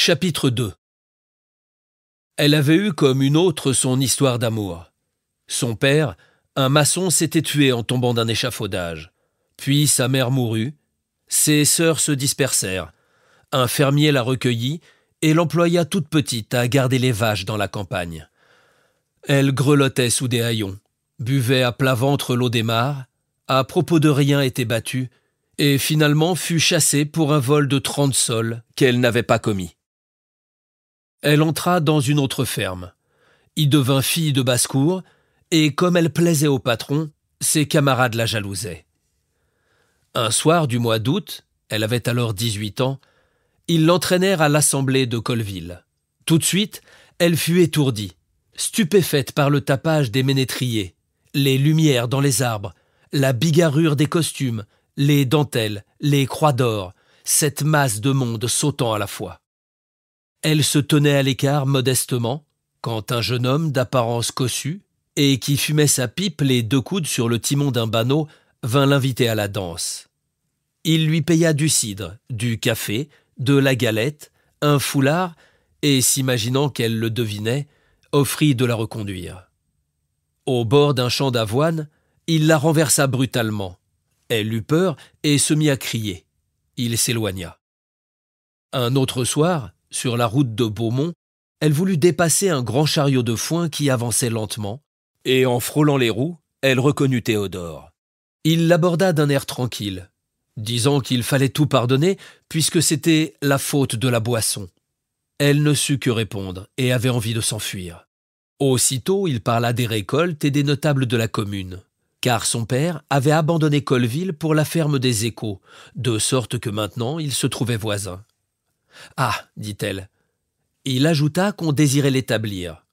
Chapitre 2 Elle avait eu comme une autre son histoire d'amour. Son père, un maçon, s'était tué en tombant d'un échafaudage. Puis sa mère mourut. Ses sœurs se dispersèrent. Un fermier la recueillit et l'employa toute petite à garder les vaches dans la campagne. Elle grelottait sous des haillons, buvait à plat ventre l'eau des mares, à propos de rien était battue, et finalement fut chassée pour un vol de trente sols qu'elle n'avait pas commis. Elle entra dans une autre ferme, y devint fille de basse-cour, et comme elle plaisait au patron, ses camarades la jalousaient. Un soir du mois d'août, elle avait alors dix-huit ans, ils l'entraînèrent à l'assemblée de Colville. Tout de suite, elle fut étourdie, stupéfaite par le tapage des ménétriers, les lumières dans les arbres, la bigarrure des costumes, les dentelles, les croix d'or, cette masse de monde sautant à la fois. Elle se tenait à l'écart modestement, quand un jeune homme d'apparence cossue, et qui fumait sa pipe les deux coudes sur le timon d'un banneau, vint l'inviter à la danse. Il lui paya du cidre, du café, de la galette, un foulard, et, s'imaginant qu'elle le devinait, offrit de la reconduire. Au bord d'un champ d'avoine, il la renversa brutalement. Elle eut peur et se mit à crier. Il s'éloigna. Un autre soir, sur la route de Beaumont, elle voulut dépasser un grand chariot de foin qui avançait lentement, et en frôlant les roues, elle reconnut Théodore. Il l'aborda d'un air tranquille, disant qu'il fallait tout pardonner puisque c'était la faute de la boisson. Elle ne sut que répondre et avait envie de s'enfuir. Aussitôt, il parla des récoltes et des notables de la commune, car son père avait abandonné Colville pour la ferme des Échos, de sorte que maintenant il se trouvait voisin. Ah, dit-elle. Il ajouta qu'on désirait l'établir.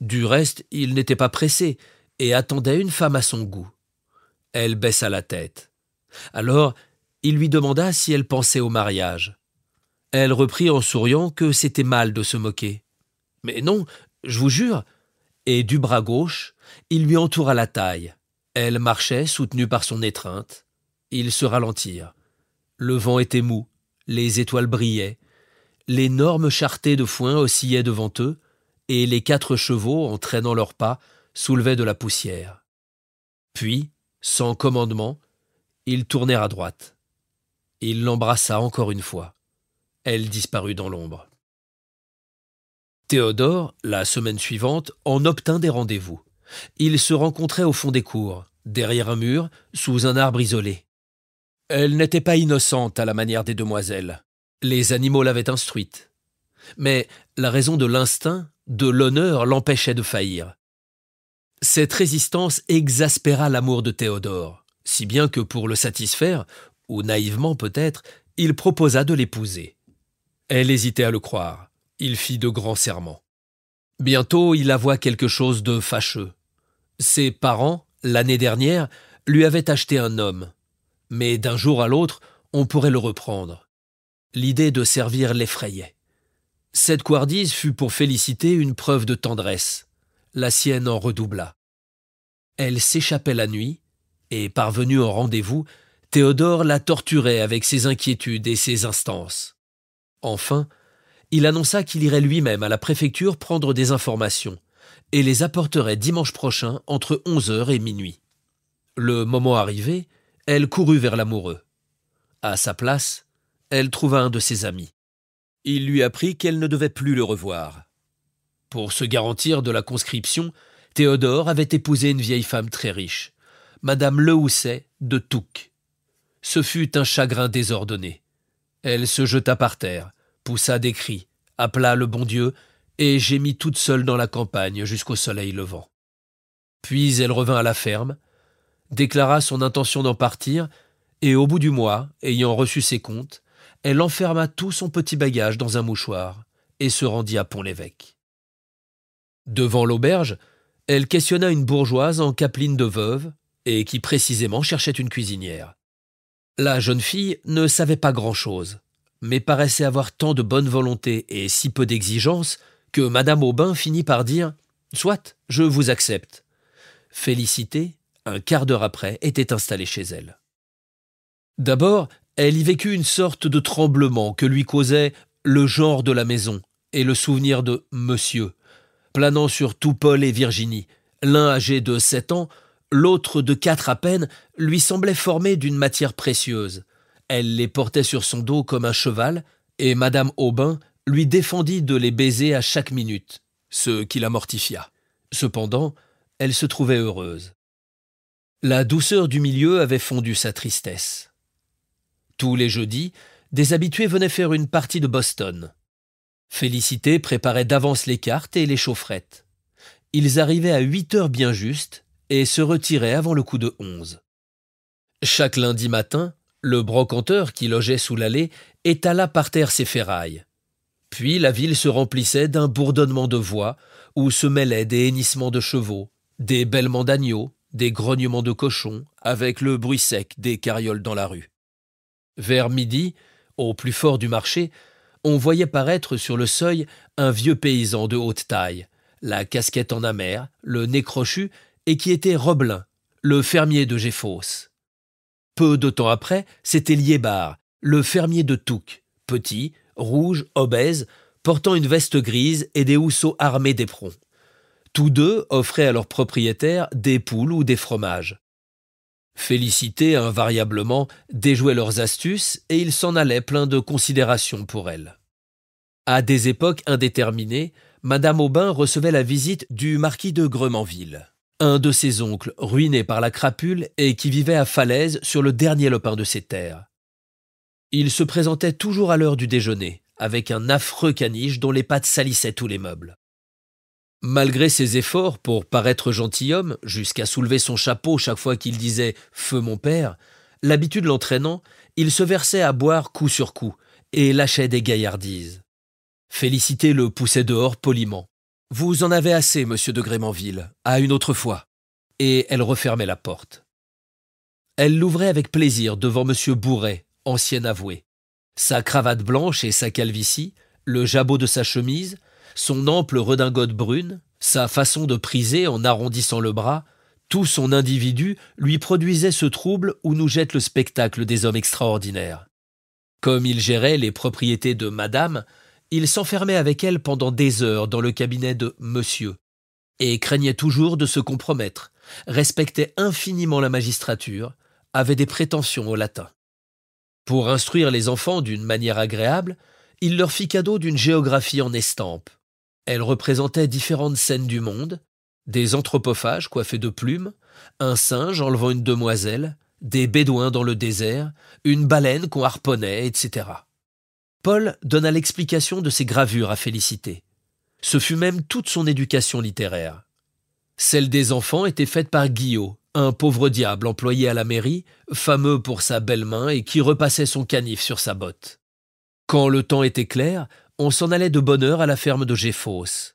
Du reste, il n'était pas pressé et attendait une femme à son goût. Elle baissa la tête. Alors, il lui demanda si elle pensait au mariage. Elle reprit en souriant que c'était mal de se moquer. Mais non, je vous jure. Et du bras gauche, il lui entoura la taille. Elle marchait, soutenue par son étreinte. Ils se ralentirent. Le vent était mou, les étoiles brillaient, l'énorme charretée de foin oscillait devant eux, et les quatre chevaux, en traînant leurs pas, soulevaient de la poussière. Puis, sans commandement, ils tournèrent à droite. Il l'embrassa encore une fois. Elle disparut dans l'ombre. Théodore, la semaine suivante, en obtint des rendez-vous. Ils se rencontraient au fond des cours, derrière un mur, sous un arbre isolé. Elle n'était pas innocente à la manière des demoiselles. Les animaux l'avaient instruite. Mais la raison de l'instinct, de l'honneur l'empêchait de faillir. Cette résistance exaspéra l'amour de Théodore, si bien que pour le satisfaire, ou naïvement peut-être, il proposa de l'épouser. Elle hésitait à le croire. Il fit de grands serments. Bientôt, il avoua quelque chose de fâcheux. Ses parents, l'année dernière, lui avaient acheté un homme. Mais d'un jour à l'autre, on pourrait le reprendre. L'idée de servir l'effrayait. Cette couardise fut pour Félicité une preuve de tendresse. La sienne en redoubla. Elle s'échappait la nuit, et parvenue au rendez-vous, Théodore la torturait avec ses inquiétudes et ses instances. Enfin, il annonça qu'il irait lui-même à la préfecture prendre des informations, et les apporterait dimanche prochain entre onze heures et minuit. Le moment arrivé, elle courut vers l'amoureux. À sa place, elle trouva un de ses amis. Il lui apprit qu'elle ne devait plus le revoir. Pour se garantir de la conscription, Théodore avait épousé une vieille femme très riche, Madame Lehousset de Touques ce fut un chagrin désordonné. Elle se jeta par terre, poussa des cris, appela le bon Dieu, et gémit toute seule dans la campagne jusqu'au soleil levant. Puis elle revint à la ferme, déclara son intention d'en partir, et au bout du mois, ayant reçu ses comptes, elle enferma tout son petit bagage dans un mouchoir et se rendit à Pont-l'Évêque. Devant l'auberge, elle questionna une bourgeoise en capeline de veuve et qui précisément cherchait une cuisinière. La jeune fille ne savait pas grand-chose, mais paraissait avoir tant de bonne volonté et si peu d'exigence que Madame Aubin finit par dire Soit, je vous accepte. Félicité, un quart d'heure après, était installée chez elle. D'abord, elle y vécut une sorte de tremblement que lui causait le genre de la maison et le souvenir de monsieur, planant sur tout Paul et Virginie, l'un âgé de sept ans, l'autre de quatre à peine, lui semblait formé d'une matière précieuse. Elle les portait sur son dos comme un cheval, et madame Aubin lui défendit de les baiser à chaque minute, ce qui la mortifia. Cependant, elle se trouvait heureuse. La douceur du milieu avait fondu sa tristesse. Tous les jeudis, des habitués venaient faire une partie de Boston. Félicité préparait d'avance les cartes et les chaufferettes. Ils arrivaient à huit heures bien justes et se retiraient avant le coup de onze. Chaque lundi matin, le brocanteur qui logeait sous l'allée étala par terre ses ferrailles. Puis la ville se remplissait d'un bourdonnement de voix où se mêlaient des hennissements de chevaux, des bêlements d'agneaux, des grognements de cochons, avec le bruit sec des carrioles dans la rue. Vers midi, au plus fort du marché, on voyait paraître sur le seuil un vieux paysan de haute taille, la casquette en amère, le nez crochu, et qui était Robelin, le fermier de Géfos. Peu de temps après, c'était Liébar, le fermier de Touques, petit, rouge, obèse, portant une veste grise et des housseaux armés d'éperons. Tous deux offraient à leurs propriétaires des poules ou des fromages. Félicité, invariablement, déjouait leurs astuces et ils s'en allaient plein de considération pour elle. À des époques indéterminées, Madame Aubin recevait la visite du marquis de Gremanville, un de ses oncles ruiné par la crapule et qui vivait à Falaise sur le dernier lopin de ses terres. Il se présentait toujours à l'heure du déjeuner, avec un affreux caniche dont les pattes salissaient tous les meubles. Malgré ses efforts pour paraître gentilhomme, jusqu'à soulever son chapeau chaque fois qu'il disait Feu mon père, l'habitude l'entraînant, il se versait à boire coup sur coup et lâchait des gaillardises. Félicité le poussait dehors poliment. Vous en avez assez, monsieur de Grémanville, à une autre fois. Et elle refermait la porte. Elle l'ouvrait avec plaisir devant monsieur Bourret, ancien avoué. Sa cravate blanche et sa calvitie, le jabot de sa chemise, son ample redingote brune, sa façon de priser en arrondissant le bras, tout son individu lui produisait ce trouble où nous jette le spectacle des hommes extraordinaires. Comme il gérait les propriétés de madame, il s'enfermait avec elle pendant des heures dans le cabinet de monsieur, et craignait toujours de se compromettre, respectait infiniment la magistrature, avait des prétentions au latin. Pour instruire les enfants d'une manière agréable, il leur fit cadeau d'une géographie en estampes, elle représentait différentes scènes du monde, des anthropophages coiffés de plumes, un singe enlevant une demoiselle, des bédouins dans le désert, une baleine qu'on harponnait, etc. Paul donna l'explication de ces gravures à Félicité. Ce fut même toute son éducation littéraire. Celle des enfants était faite par Guillot, un pauvre diable employé à la mairie, fameux pour sa belle main et qui repassait son canif sur sa botte. Quand le temps était clair, on s'en allait de bonne heure à la ferme de Géfos.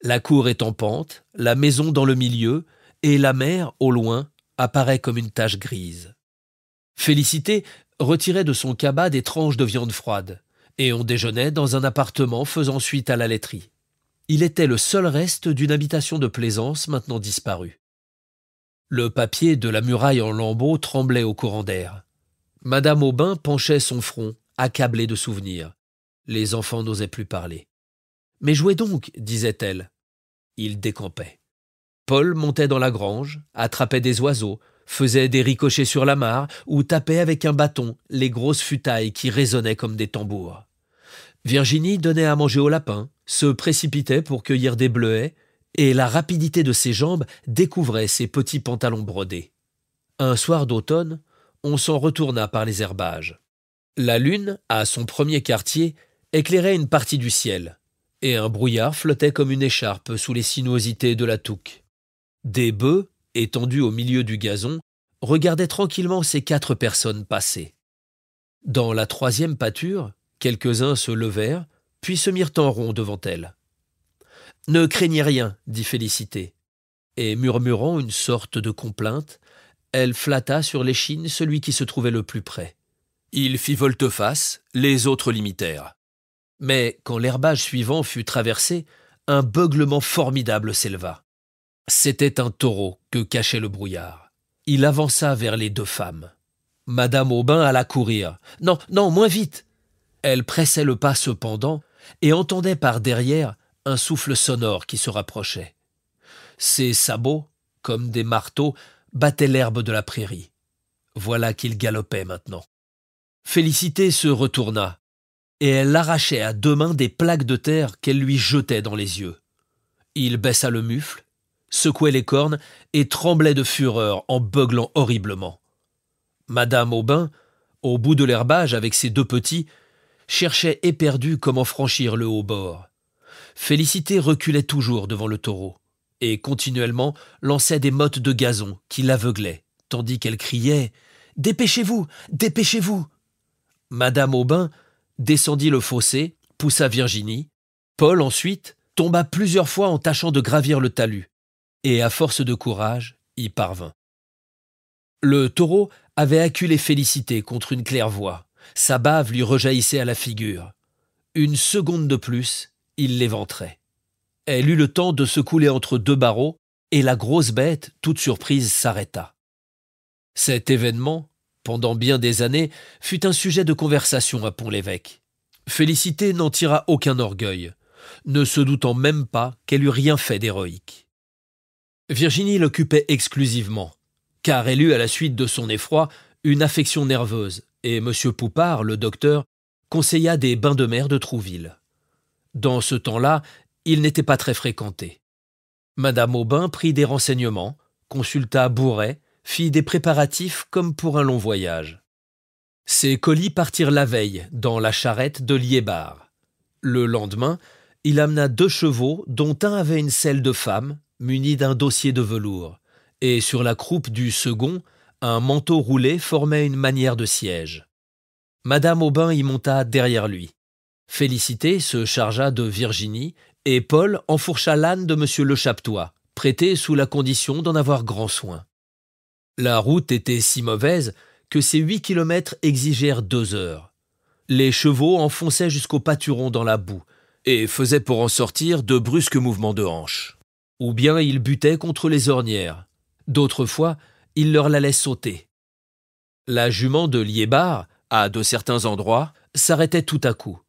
La cour est en pente, la maison dans le milieu, et la mer, au loin, apparaît comme une tache grise. Félicité retirait de son cabas des tranches de viande froide, et on déjeunait dans un appartement faisant suite à la laiterie. Il était le seul reste d'une habitation de plaisance maintenant disparue. Le papier de la muraille en lambeaux tremblait au courant d'air. Madame Aubin penchait son front, accablée de souvenirs. Les enfants n'osaient plus parler. Mais jouez donc, disait-elle. Ils décampaient. Paul montait dans la grange, attrapait des oiseaux, faisait des ricochets sur la mare ou tapait avec un bâton les grosses futailles qui résonnaient comme des tambours. Virginie donnait à manger aux lapins, se précipitait pour cueillir des bleuets, et la rapidité de ses jambes découvrait ses petits pantalons brodés. Un soir d'automne, on s'en retourna par les herbages. La lune, à son premier quartier, éclairait une partie du ciel, et un brouillard flottait comme une écharpe sous les sinuosités de la touque. Des bœufs, étendus au milieu du gazon, regardaient tranquillement ces quatre personnes passer. Dans la troisième pâture, quelques-uns se levèrent, puis se mirent en rond devant elle. Ne craignez rien, dit Félicité. Et murmurant une sorte de complainte, elle flatta sur l'échine celui qui se trouvait le plus près. Il fit volte-face, les autres l'imitèrent. Mais quand l'herbage suivant fut traversé, un beuglement formidable s'éleva. C'était un taureau que cachait le brouillard. Il avança vers les deux femmes. Madame Aubin alla courir. Non, non, moins vite. Elle pressait le pas cependant et entendait par derrière un souffle sonore qui se rapprochait. Ses sabots, comme des marteaux, battaient l'herbe de la prairie. Voilà qu'il galopait maintenant. Félicité se retourna, et elle arrachait à deux mains des plaques de terre qu'elle lui jetait dans les yeux. Il baissa le mufle, secouait les cornes et tremblait de fureur en beuglant horriblement. Madame Aubin, au bout de l'herbage avec ses deux petits, cherchait éperdue comment franchir le haut bord. Félicité reculait toujours devant le taureau, et continuellement lançait des mottes de gazon qui l'aveuglaient, tandis qu'elle criait Dépêchez-vous Dépêchez-vous Madame Aubin descendit le fossé, poussa Virginie. Paul, ensuite, tomba plusieurs fois en tâchant de gravir le talus, et à force de courage, y parvint. Le taureau avait acculé Félicité contre une claire-voie. Sa bave lui rejaillissait à la figure. Une seconde de plus, il l'éventrait. Elle eut le temps de se couler entre deux barreaux, et la grosse bête, toute surprise, s'arrêta. Cet événement, pendant bien des années, fut un sujet de conversation à Pont-l'Évêque. Félicité n'en tira aucun orgueil, ne se doutant même pas qu'elle eût rien fait d'héroïque. Virginie l'occupait exclusivement, car elle eut à la suite de son effroi une affection nerveuse, et M. Poupard, le docteur, conseilla des bains de mer de Trouville. Dans ce temps-là, il n'était pas très fréquenté. Madame Aubin prit des renseignements, consulta Bourret, fit des préparatifs comme pour un long voyage. Ses colis partirent la veille dans la charrette de Liébar. Le lendemain, il amena deux chevaux dont un avait une selle de femme munie d'un dossier de velours, et sur la croupe du second, un manteau roulé formait une manière de siège. Madame Aubin y monta derrière lui. Félicité se chargea de Virginie, et Paul enfourcha l'âne de M. Le Chaptois, prêté sous la condition d'en avoir grand soin. La route était si mauvaise que ces huit kilomètres exigèrent deux heures. Les chevaux enfonçaient jusqu'au pâturon dans la boue, et faisaient pour en sortir de brusques mouvements de hanches. Ou bien ils butaient contre les ornières. D'autres fois, ils leur la laissent sauter. La jument de Liébar, à de certains endroits, s'arrêtait tout à coup.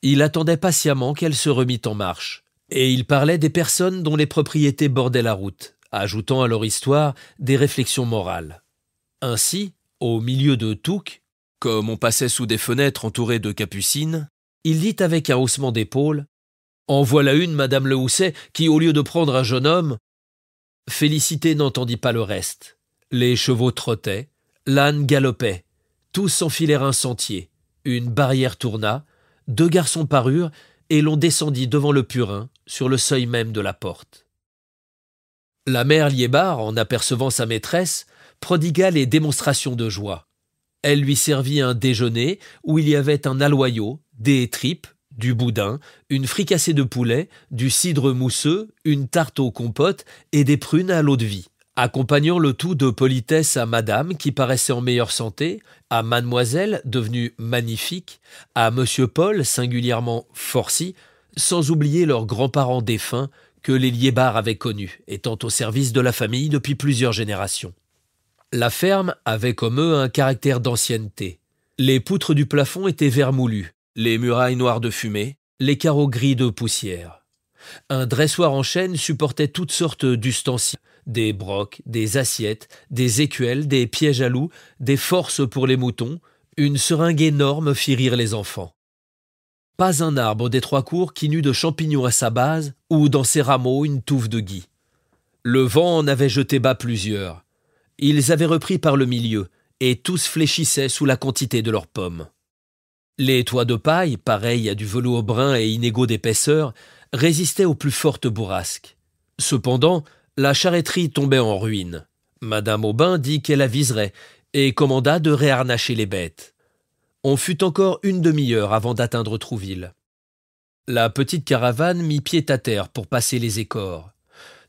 Il attendait patiemment qu'elle se remît en marche, et il parlait des personnes dont les propriétés bordaient la route, ajoutant à leur histoire des réflexions morales. Ainsi, au milieu de Touques, comme on passait sous des fenêtres entourées de capucines, il dit avec un haussement d'épaule En voilà une, Madame Le Housset, qui, au lieu de prendre un jeune homme. Félicité n'entendit pas le reste. Les chevaux trottaient, l'âne galopait, tous s'enfilèrent un sentier, une barrière tourna, deux garçons parurent, et l'on descendit devant le purin, sur le seuil même de la porte. La mère Liébar, en apercevant sa maîtresse, prodigua les démonstrations de joie. Elle lui servit un déjeuner où il y avait un aloyau, des tripes, du boudin, une fricassée de poulet, du cidre mousseux, une tarte aux compotes et des prunes à l'eau de vie, accompagnant le tout de politesse à madame qui paraissait en meilleure santé, à mademoiselle devenue magnifique, à monsieur Paul singulièrement forci, sans oublier leurs grands-parents défunts que les Liébars avaient connus, étant au service de la famille depuis plusieurs générations. La ferme avait comme eux un caractère d'ancienneté. Les poutres du plafond étaient vermoulues, les murailles noires de fumée, les carreaux gris de poussière. Un dressoir en chêne supportait toutes sortes d'ustensiles, des brocs, des assiettes, des écuelles, des pièges à loups, des forces pour les moutons, une seringue énorme fit rire les enfants. Pas un arbre des trois cours qui n'eût de champignons à sa base, ou dans ses rameaux une touffe de gui. Le vent en avait jeté bas plusieurs. Ils avaient repris par le milieu, et tous fléchissaient sous la quantité de leurs pommes. Les toits de paille, pareils à du velours brun et inégaux d'épaisseur, résistaient aux plus fortes bourrasques. Cependant, la charretterie tombait en ruine. Madame Aubin dit qu'elle aviserait et commanda de réharnacher les bêtes. On fut encore une demi-heure avant d'atteindre Trouville. La petite caravane mit pied à terre pour passer les écors.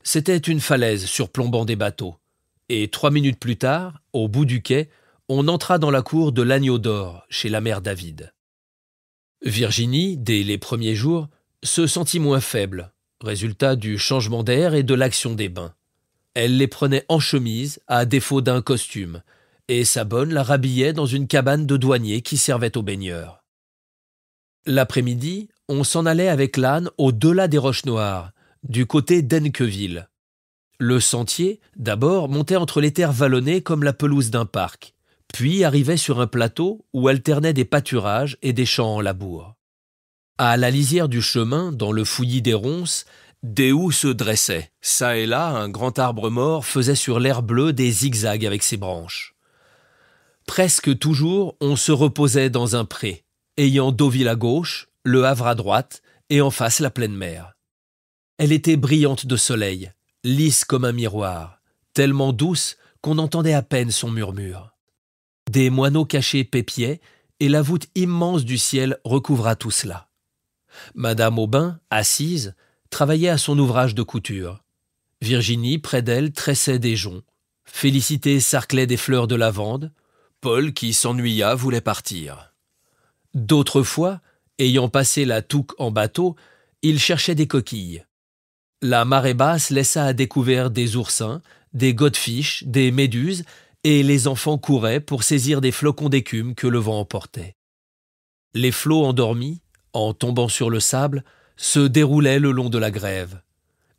C'était une falaise surplombant des bateaux. Et trois minutes plus tard, au bout du quai, on entra dans la cour de l'Agneau d'Or, chez la mère David. Virginie, dès les premiers jours, se sentit moins faible, résultat du changement d'air et de l'action des bains. Elle les prenait en chemise, à défaut d'un costume, et sa bonne la rhabillait dans une cabane de douanier qui servait aux baigneurs. L'après-midi, on s'en allait avec l'âne au-delà des Roches Noires, du côté d'Enqueville. Le sentier, d'abord, montait entre les terres vallonnées comme la pelouse d'un parc, puis arrivait sur un plateau où alternaient des pâturages et des champs en labour. À la lisière du chemin, dans le fouillis des ronces, des houes se dressaient. Ça et là, un grand arbre mort faisait sur l'air bleu des zigzags avec ses branches. Presque toujours, on se reposait dans un pré, ayant Deauville à gauche, le Havre à droite, et en face la pleine mer. Elle était brillante de soleil, lisse comme un miroir, tellement douce qu'on entendait à peine son murmure. Des moineaux cachés pépiaient, et la voûte immense du ciel recouvra tout cela. Madame Aubin, assise, travaillait à son ouvrage de couture. Virginie, près d'elle, tressait des joncs. Félicité sarclait des fleurs de lavande. Paul, qui s'ennuya, voulait partir. D'autres fois, ayant passé la Touque en bateau, il cherchait des coquilles. La marée basse laissa à découvert des oursins, des godfiches, des méduses, et les enfants couraient pour saisir des flocons d'écume que le vent emportait. Les flots endormis, en tombant sur le sable, se déroulaient le long de la grève.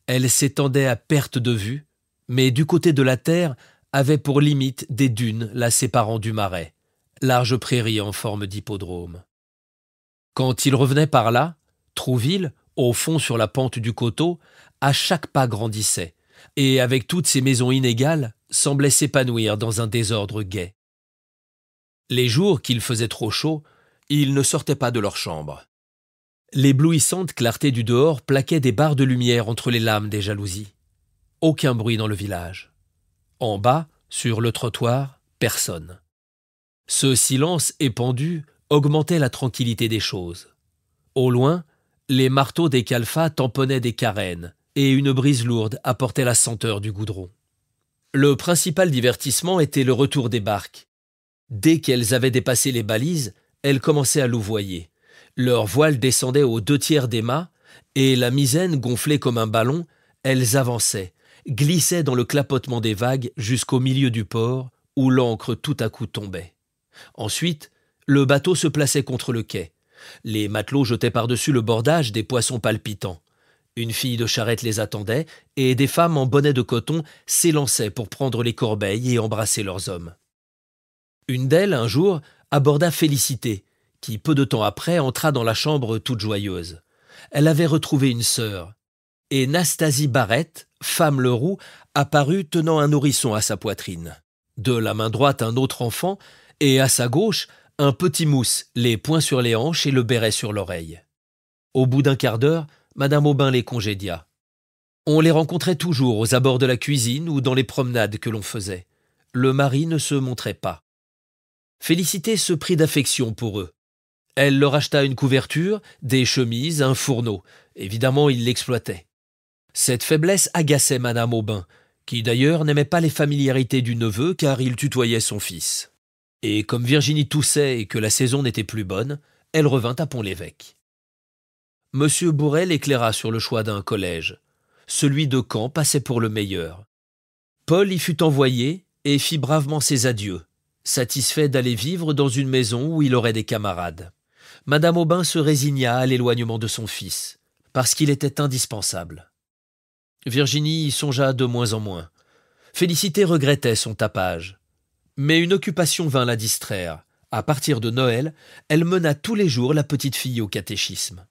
Elle s'étendait à perte de vue, mais du côté de la terre avait pour limite des dunes la séparant du marais, large prairie en forme d'hippodrome. Quand il revenait par là, Trouville, au fond sur la pente du coteau, à chaque pas grandissait, et avec toutes ses maisons inégales, semblait s'épanouir dans un désordre gai. Les jours qu'il faisait trop chaud, ils ne sortaient pas de leur chambre. L'éblouissante clarté du dehors plaquait des barres de lumière entre les lames des jalousies. Aucun bruit dans le village. En bas, sur le trottoir, personne. Ce silence épandu augmentait la tranquillité des choses. Au loin, les marteaux des calfas tamponnaient des carènes, et une brise lourde apportait la senteur du goudron. Le principal divertissement était le retour des barques. Dès qu'elles avaient dépassé les balises, elles commençaient à louvoyer. Leurs voiles descendaient aux deux tiers des mâts, et la misaine gonflée comme un ballon, elles avançaient, glissaient dans le clapotement des vagues jusqu'au milieu du port, où l'ancre tout à coup tombait. Ensuite, le bateau se plaçait contre le quai. Les matelots jetaient par-dessus le bordage des poissons palpitants. Une fille de charrette les attendait, et des femmes en bonnet de coton s'élançaient pour prendre les corbeilles et embrasser leurs hommes. Une d'elles, un jour, aborda Félicité, qui peu de temps après entra dans la chambre toute joyeuse. Elle avait retrouvé une sœur. Et Nastasie Barrette, femme Leroux, apparut tenant un nourrisson à sa poitrine. De la main droite un autre enfant, et à sa gauche un petit mousse, les poings sur les hanches et le béret sur l'oreille. Au bout d'un quart d'heure, Madame Aubin les congédia. On les rencontrait toujours aux abords de la cuisine ou dans les promenades que l'on faisait. Le mari ne se montrait pas. Félicité se prit d'affection pour eux. Elle leur acheta une couverture, des chemises, un fourneau. Évidemment, il l'exploitait. Cette faiblesse agaçait Madame Aubin, qui d'ailleurs n'aimait pas les familiarités du neveu car il tutoyait son fils. Et comme Virginie toussait et que la saison n'était plus bonne, elle revint à Pont-l'Évêque. Monsieur Bourrel éclaira sur le choix d'un collège. Celui de Caen passait pour le meilleur. Paul y fut envoyé et fit bravement ses adieux, satisfait d'aller vivre dans une maison où il aurait des camarades. Madame Aubin se résigna à l'éloignement de son fils, parce qu'il était indispensable. Virginie y songea de moins en moins. Félicité regrettait son tapage. Mais une occupation vint la distraire. À partir de Noël, elle mena tous les jours la petite fille au catéchisme.